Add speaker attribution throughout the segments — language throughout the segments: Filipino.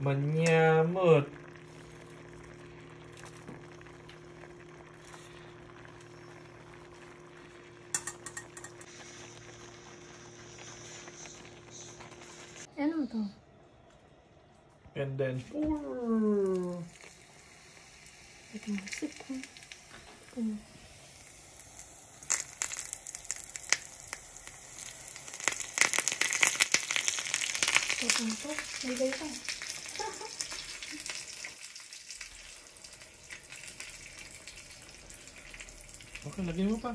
Speaker 1: Мне мод.
Speaker 2: And then pour.
Speaker 1: Это музыку. Потом то, и дальше.
Speaker 2: Okay, lagyan mo pa.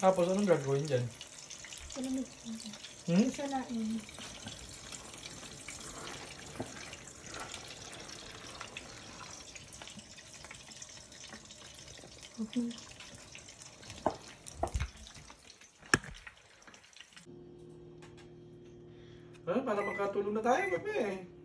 Speaker 2: Tapos, anong gagawin dyan?
Speaker 1: Salamig ko.
Speaker 2: Hmm?
Speaker 1: Salain.
Speaker 2: Ah, para makatulog na tayo, eh.